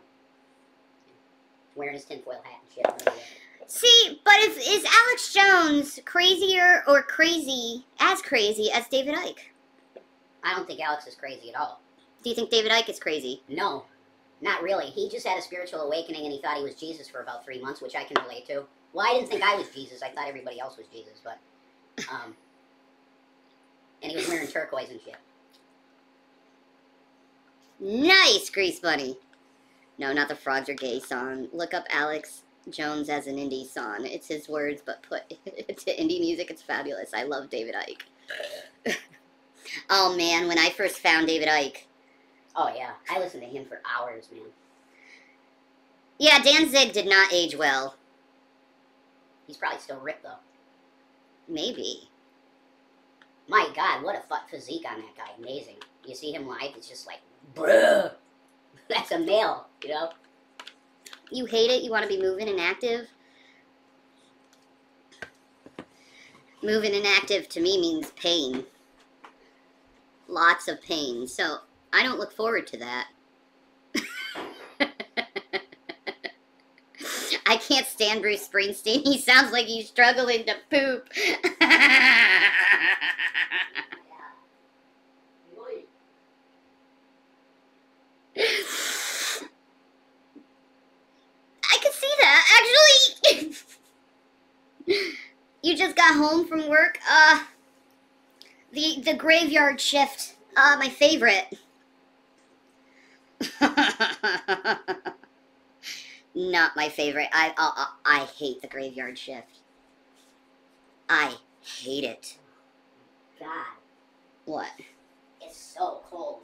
Wearing his tinfoil hat and shit. on the video. See, but is is Alex Jones crazier or crazy as crazy as David Icke? I don't think Alex is crazy at all. Do you think David Icke is crazy? No, not really. He just had a spiritual awakening and he thought he was Jesus for about three months, which I can relate to. Well, I didn't think I was Jesus. I thought everybody else was Jesus, but um, and he was wearing turquoise and shit. Nice, Grease Bunny. No, not the Frogs Are Gay song. Look up Alex Jones as an indie song. It's his words, but put *laughs* to indie music, it's fabulous. I love David Icke. *laughs* oh man, when I first found David Icke. Oh yeah, I listened to him for hours, man. yeah, Danzig did not age well. He's probably still ripped though. Maybe. My God, what a fuck physique on that guy. Amazing. You see him live, it's just like, bruh. *laughs* That's a male, you know. You hate it. You want to be moving and active. Moving and active to me means pain. Lots of pain. So I don't look forward to that. I can't stand Bruce Springsteen. *laughs* He sounds like he's struggling to poop. *laughs* I could see that, actually. *laughs* you just got home from work. Uh, the the graveyard shift. Uh, my favorite. Not my favorite. I, I I hate the graveyard shift. I hate it. God, What? it's so cold.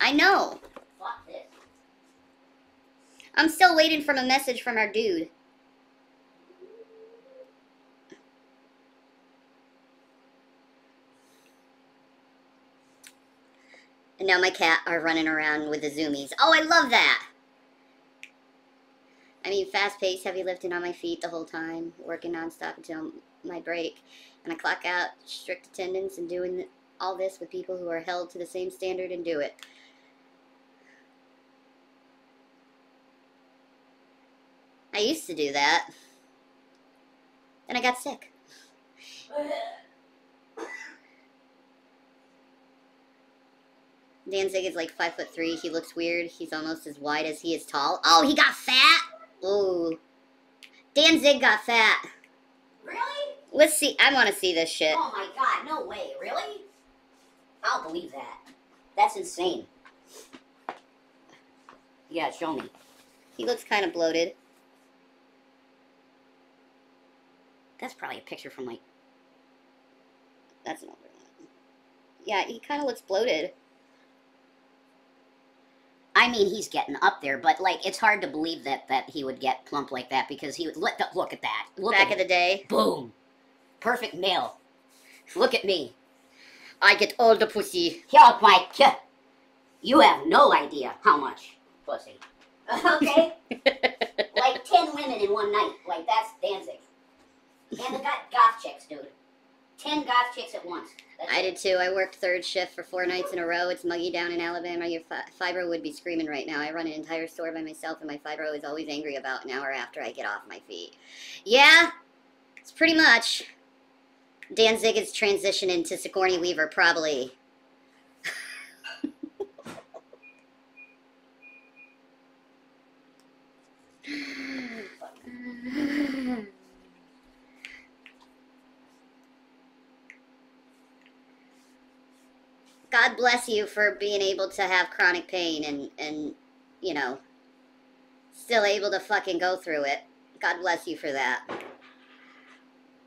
I know. Fuck this. I'm still waiting for a message from our dude. And now my cat are running around with the zoomies. Oh, I love that! I mean, fast paced, heavy lifting on my feet the whole time, working nonstop until my break. And I clock out, strict attendance, and doing all this with people who are held to the same standard and do it. I used to do that. Then I got sick. Danzig is like five foot three. He looks weird. He's almost as wide as he is tall. Oh, he got fat. Ooh, Danzig got fat. Really? Let's see. I want to see this shit. Oh my God, no way. Really? I'll believe that. That's insane. Yeah, show me. He looks kind of bloated. That's probably a picture from like. That's an older one. Yeah, he kind of looks bloated. I mean, he's getting up there, but like, it's hard to believe that that he would get plump like that because he would look. Look at that. Look Back at in the day. boom. perfect male. Look at me. I get all the pussy. Yo, Mike, you have no idea how much pussy. *laughs* Okay? *laughs* like 10 women in one night. Like, that's Danzig. And they got goth chicks, dude. 10 goth chicks at once. That's I did too. I worked third shift for four nights in a row. It's muggy down in Alabama. Your fi- fibro would be screaming right now. I run an entire store by myself, and my fibro is always angry about an hour after I get off my feet. Yeah, it's pretty much. Danzig is transitioning to Sigourney Weaver, probably. God bless you for being able to have chronic pain and and you know still able to fucking go through it. God bless you for that.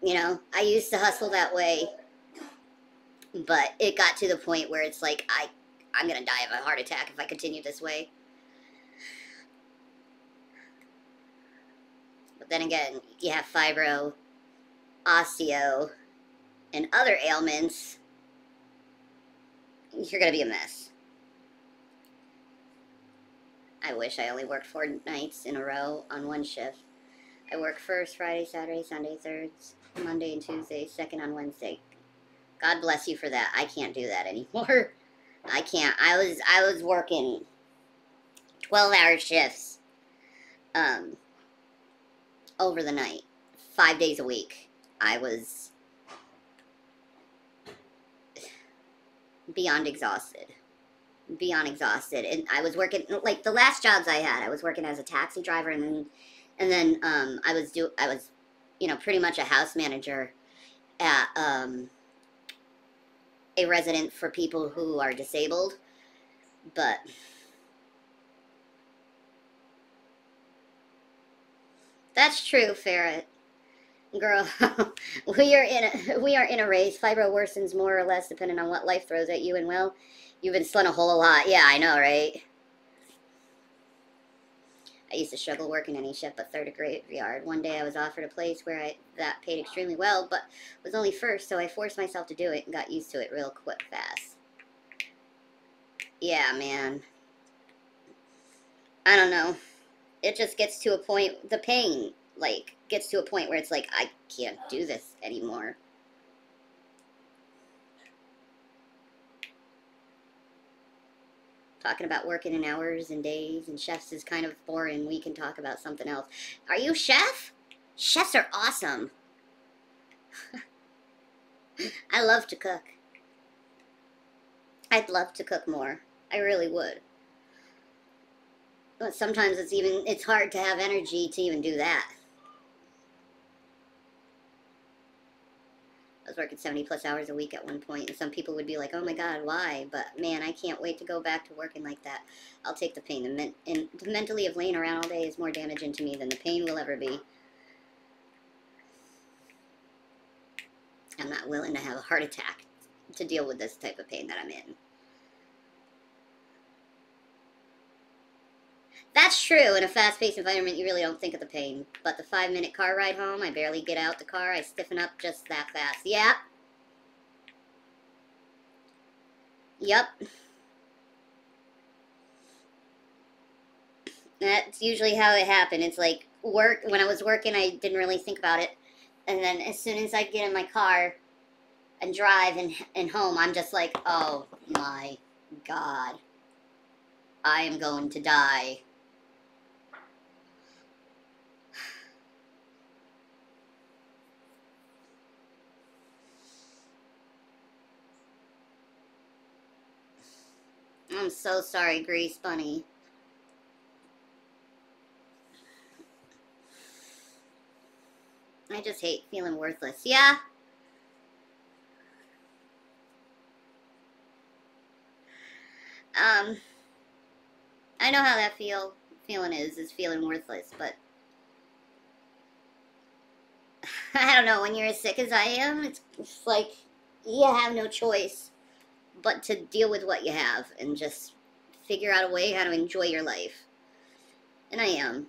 You know, I used to hustle that way, but it got to the point where it's like I I'm going to die of a heart attack if I continue this way. But then again, you have fibro, osteo, and other ailments you're gonna be a mess. I wish I only worked four nights in a row on one shift. I work first, Friday, Saturday, Sunday, thirds, Monday and Tuesday, second on Wednesday. God bless you for that. I can't do that anymore. *laughs* I can't. I was I was working twelve hour shifts um over the night. Five days a week. I was beyond exhausted. Beyond exhausted. And i was working like the last jobs i had i was working as a taxi driver and then and then um i was do i was you know pretty much a house manager at um a resident for people who are disabled. But that's true ferret Girl, *laughs* we are in a we are in a race. Fibro worsens more or less depending on what life throws at you, and well, you've been slung a whole lot. Yeah, I know, right? I used to struggle working any shift but third at graveyard. One day I was offered a place where I that paid extremely well, but was only first, so I forced myself to do it and got used to it real quick fast. Yeah, man. I don't know. It just gets to a point the pain like gets to a point where it's like I can't do this anymore. Talking about working in hours and days and chefs is kind of boring. We can talk about something else. Are you chef? Chefs are awesome. *laughs* I love to cook. I'd love to cook more. I really would. But sometimes it's even it's hard to have energy to even do that. I was working 70 plus hours a week at one point, and some people would be like, oh my god, why? But man, I can't wait to go back to working like that. I'll take the pain. The, men- and mentally of laying around all day is more damaging to me than the pain will ever be. I'm not willing to have a heart attack to deal with this type of pain that I'm in. That's true. In a fast paced environment, you really don't think of the pain. But the five minute car ride home, I barely get out the car. I stiffen up just that fast. Yep. Yep. That's usually how it happened. It's like work, when I was working, I didn't really think about it. And then as soon as I get in my car and drive and, and home, I'm just like, oh my god. I am going to die. I'm so sorry, Grease Bunny. I just hate feeling worthless. Yeah? Um, I know how that feel feeling is, is feeling worthless, but *sighs* I don't know, when you're as sick as I am, it's, it's like you have no choice but to deal with what you have and just figure out a way how to enjoy your life. And I am.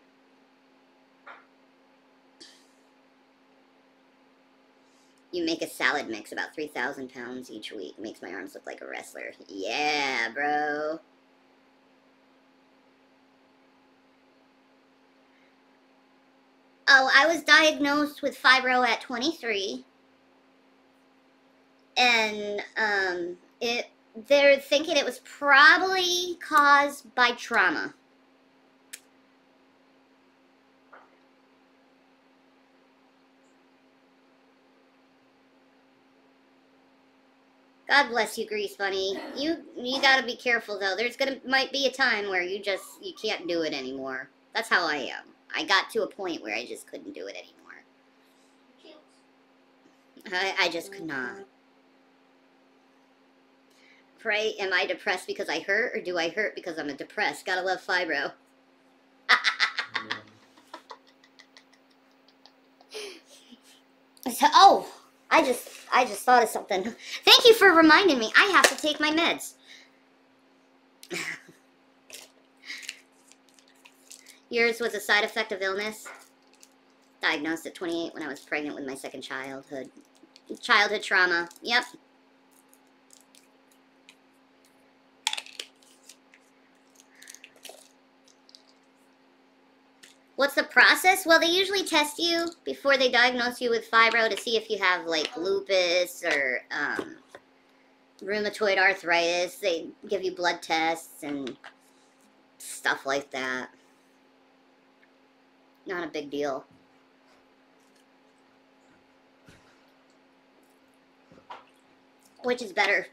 You make a salad mix about 3,000 pounds each week. Makes my arms look like a wrestler. Yeah, bro. Oh, I was diagnosed with fibro at 23. And um, it they're thinking it was probably caused by trauma. God bless you, Grease Bunny. You you gotta be careful though. There's gonna might be a time where you just you can't do it anymore. That's how I am. I got to a point where I just couldn't do it anymore. I, I just could not. Pray, am I depressed because I hurt, or do I hurt because I'm a depressed? Gotta love fibro. *laughs* so, oh, I just, I just thought of something. Thank you for reminding me. I have to take my meds. *sighs* Yours was a side effect of illness. Diagnosed at 28 when I was pregnant with my second childhood. Childhood trauma. Yep. What's the process? Well, they usually test you before they diagnose you with fibro to see if you have like lupus or um, rheumatoid arthritis. They give you blood tests and stuff like that. Not a big deal. Which is better?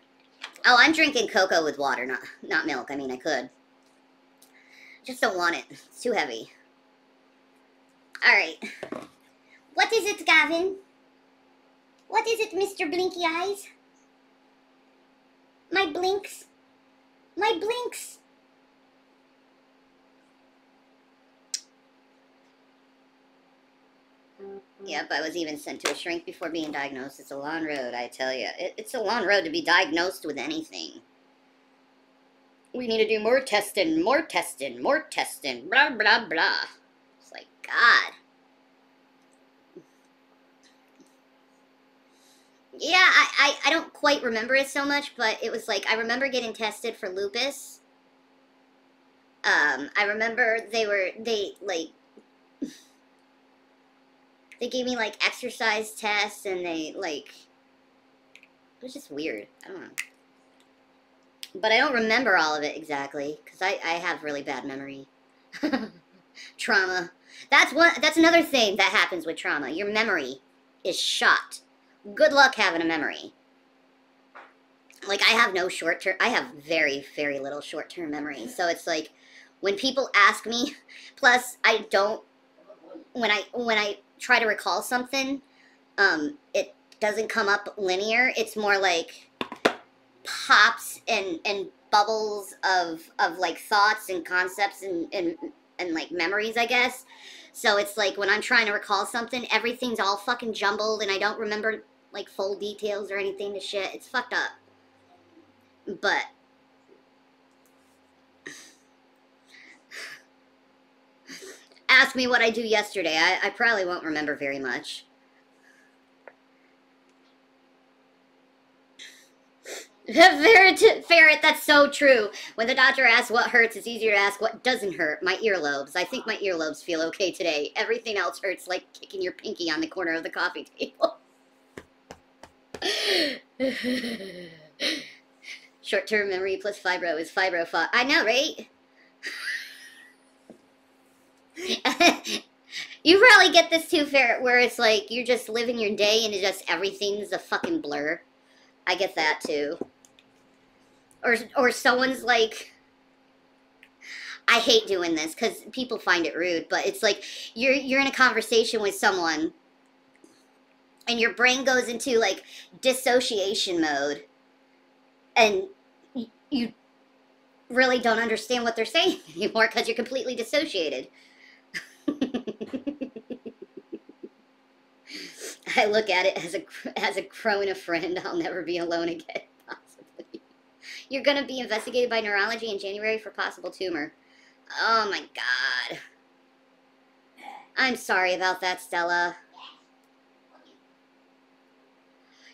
Oh, I'm drinking cocoa with water, not not milk. I mean, I could. Just don't want it. It's too heavy. Alright. What is it, Gavin? What is it, Mr. Blinky Eyes? My blinks. My blinks. Yep, I was even sent to a shrink before being diagnosed. It's a long road, I tell you. It, it's a long road to be diagnosed with anything. We need to do more testing, more testing, more testing, blah, blah, blah. God. Yeah, I, I, I don't quite remember it so much, but it was like, I remember getting tested for lupus. Um, I remember they were, they, like, *laughs* they gave me like exercise tests and they like it was just weird. I don't know. But I don't remember all of it exactly because I, I have really bad memory. *laughs* trauma. That's one. That's another thing that happens with trauma. Your memory is shot. Good luck having a memory. Like I have no short term. I have very very little short term memory. So it's like when people ask me. *laughs* Plus I don't. When I when I try to recall something, um, it doesn't come up linear. It's more like pops and and bubbles of of like thoughts and concepts and and and like memories, I guess. So it's like when I'm trying to recall something, everything's all fucking jumbled and I don't remember like full details or anything to shit. It's fucked up. But *sighs* ask me what I do yesterday. I, I probably won't remember very much. Ferret, ferret, that's so true. When the doctor asks what hurts, it's easier to ask what doesn't hurt. My earlobes. I think my earlobes feel okay today. Everything else hurts like kicking your pinky on the corner of the coffee table. *laughs* Short-term memory plus fibro is fibro. I know, right? *laughs* you probably get this too, Ferret, where it's like you're just living your day and it's just everything's a fucking blur. I get that too. Or or someone's like I hate doing this cuz people find it rude, but it's like you're you're in a conversation with someone and your brain goes into like dissociation mode and you really don't understand what they're saying *laughs* anymore cuz you're completely dissociated. *laughs* I look at it as a as a crow and a friend. I'll never be alone again. You're gonna be investigated by neurology in January for possible tumor. Oh my god. I'm sorry about that, Stella.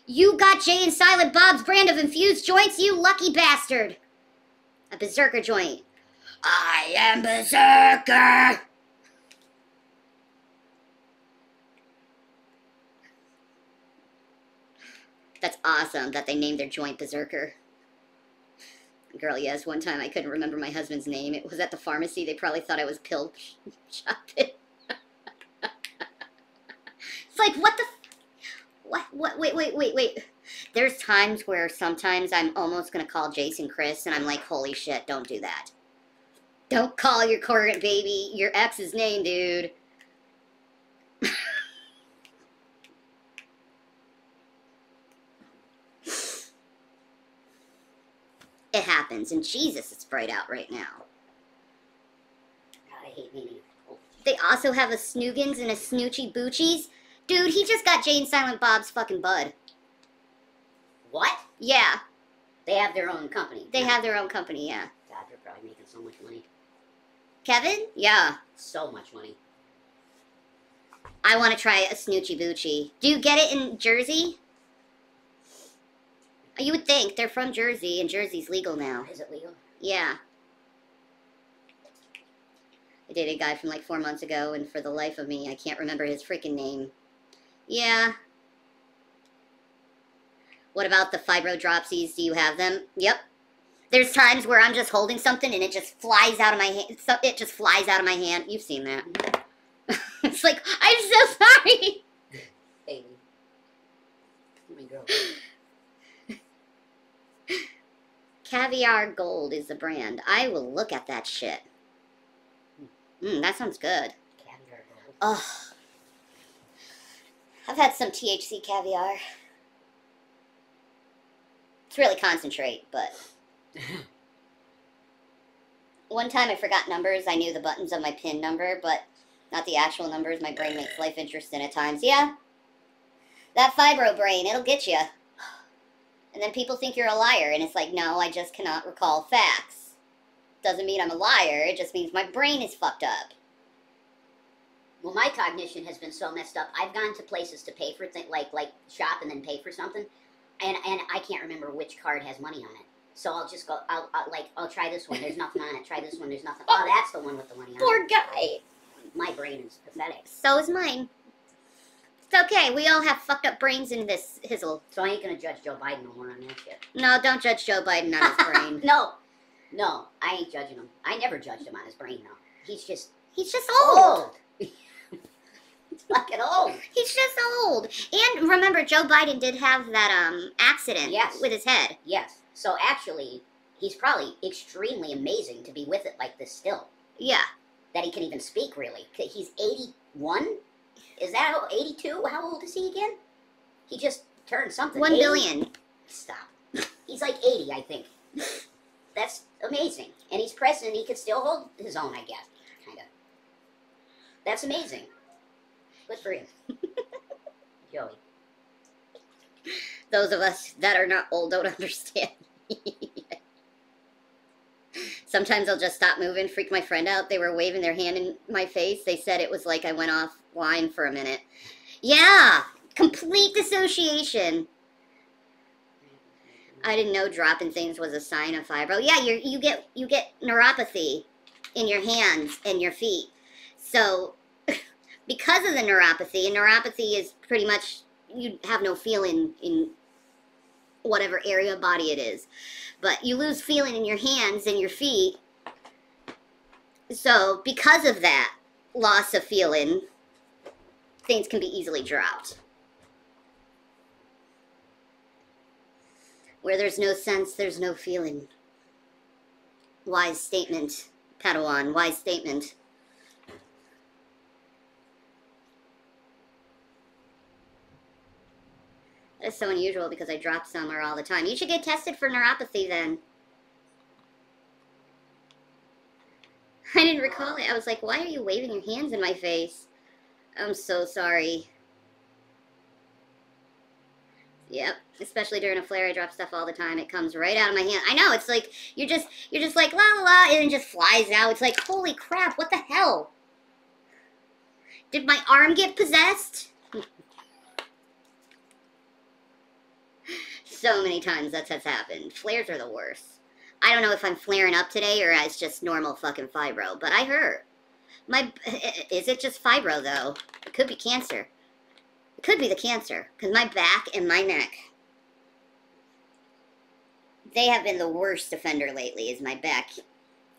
You got Jay and Silent Bob's brand of infused joints, you lucky bastard. A berserker joint. I am berserker. That's awesome that they named their joint Berserker. Girl, yes, one time I couldn't remember my husband's name. It was at the pharmacy. They probably thought I was pill *laughs* shopping. *laughs* it's like, what the... What, what, wait, wait, wait, wait. There's times where sometimes I'm almost going to call Jason Chris, and I'm like, holy shit, don't do that. Don't call your current baby your ex's name, dude. it happens, and Jesus, it's bright out right now. God, I hate meaning. Oh, They also have a Snoogans and a Snoochie Boochies. Dude, he just got Jay and Silent Bob's fucking bud. What? Yeah, They have their own company. they now. have their own company, yeah. God, they're probably making so much money. Kevin? Yeah. So much money. I want to try a Snoochie Boochie. Do you get it in Jersey? You would think. They're from Jersey, and Jersey's legal now. Is it legal? Yeah. I dated a guy from like four months ago, and for the life of me, I can't remember his freaking name. Yeah. What about the fibro dropsies? Do you have them? Yep. There's times where I'm just holding something and it just flies out of my hand. It just flies out of my hand. You've seen that. Mm-hmm. *laughs* it's like I'm so sorry. Baby. Let me go. *laughs* Caviar Gold is the brand. I will look at that shit. Mm, that sounds good. Caviar gold. Ugh. I've had some THC caviar. It's really concentrate, but *laughs* one time I forgot numbers. I knew the buttons of my PIN number, but not the actual numbers. My brain makes life interesting at times. Yeah. That fibro brain, it'll get you. And then people think you're a liar, and it's like, no, I just cannot recall facts. Doesn't mean I'm a liar, it just means my brain is fucked up. Well, my cognition has been so messed up. I've gone to places to pay for things, like like shop and then pay for something, and and I can't remember which card has money on it. So I'll just go. I'll, I'll like I'll try this one. There's nothing on it. Try this one. There's nothing. Oh, that's the one with the money on it. Poor guy. My brain is pathetic. So is mine. It's okay. We all have fucked up brains in this hizzle. So I ain't gonna judge Joe Biden no more on that shit. No, don't judge Joe Biden on his *laughs* brain. no, no, I ain't judging him. I never judged him on his brain though. He's just He's just old. old. *laughs* He's fucking old. He's just old. And remember, Joe Biden did have that um accident Yes. with his head. Yes. So actually, he's probably extremely amazing to be with it like this still. Yeah. that he can even speak really. He's 81? Is that 82? How old is he again? He just turned something. One 80? billion. Stop. He's like 80, I think. That's amazing. And he's president, he could still hold his own, I guess. Kind of. That's amazing. Good for him. *laughs* Joey. Those of us that are not old don't *laughs* understand. *laughs* Sometimes I'll just stop moving, freak my friend out. They were waving their hand in my face. They said it was like I went offline for a minute. Yeah, complete dissociation. I didn't know dropping things was a sign of fibro. Yeah, you you get you get neuropathy in your hands and your feet. So *laughs* because of the neuropathy, and neuropathy is pretty much you have no feeling in whatever area of body it is. But you lose feeling in your hands and your feet. So because of that loss of feeling, things can be easily dropped. Where there's no sense, there's no feeling. Wise statement, Padawan, wise statement. Is so unusual because I drop somewhere all the time. You should get tested for neuropathy then. I didn't recall it. I was like, why are you waving your hands in my face? I'm so sorry. Yep, especially during a flare, I drop stuff all the time. It comes right out of my hand. I know. It's like you're just you're just like la la la, and it just flies out. It's like holy crap! What the hell? Did my arm get possessed? So many times that's has happened. Flares are the worst. I don't know if I'm flaring up today or it's just normal fucking fibro, but I hurt. My *laughs* is it just fibro though? It could be cancer. It could be the cancer because my back and my neck. They have been the worst offender lately. Is my back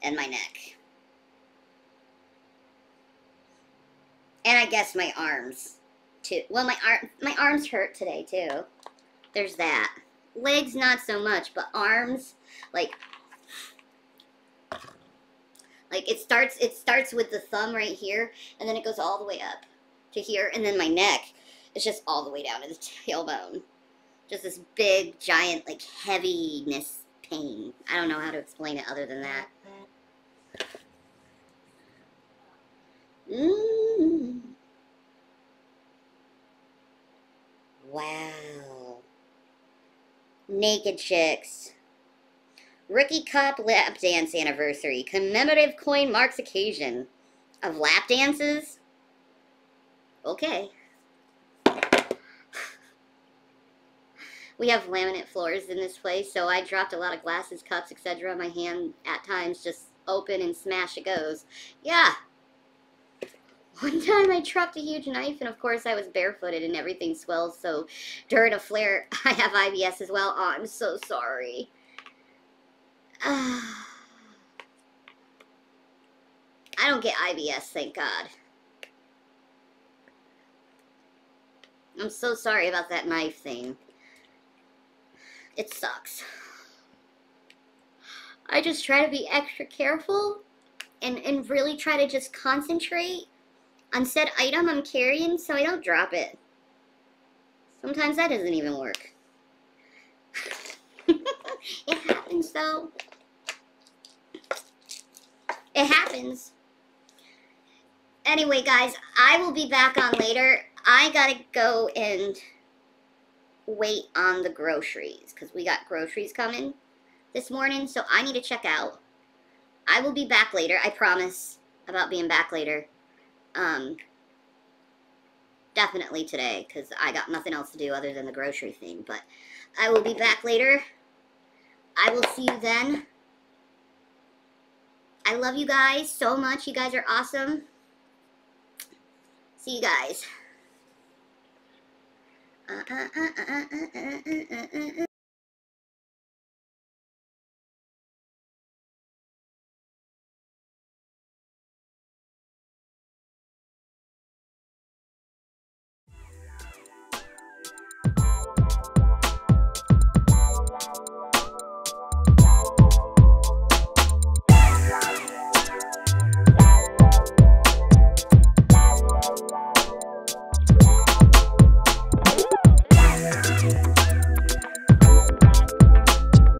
and my neck. And I guess my arms too. Well, my arm my arms hurt today too. There's that. Legs not so much, but arms like like it starts it starts with the thumb right here and then it goes all the way up to here and then my neck is just all the way down to the *laughs* tailbone. Just this big giant like heaviness pain. I don't know how to explain it other than that. Mm. Wow. Naked chicks. Rookie Cup lap dance anniversary. Commemorative coin marks occasion. Of lap dances? Okay. We have laminate floors in this place, so I dropped a lot of glasses, cups, etc. My hand at times just open and smash it goes. Yeah. One time I dropped a huge knife, and of course I was barefooted and everything swells, so during a flare *laughs* I have IBS as well. Oh, I'm so sorry. *sighs* I don't get IBS, thank God. I'm so sorry about that knife thing. It sucks. I just try to be extra careful and, and really try to just concentrate on said item I'm carrying so I don't drop it. Sometimes that doesn't even work. *laughs* it happens though. It happens. Anyway, guys, I will be back on later. I gotta go and wait on the groceries because we got groceries coming this morning, so I need to check out. I will be back later. I promise about being back later. Um, definitely today because I got nothing else to do other than the grocery thing. But I will be back later. I will see you then. I love you guys so much. You guys are awesome. See you guys. Uh, uh, uh,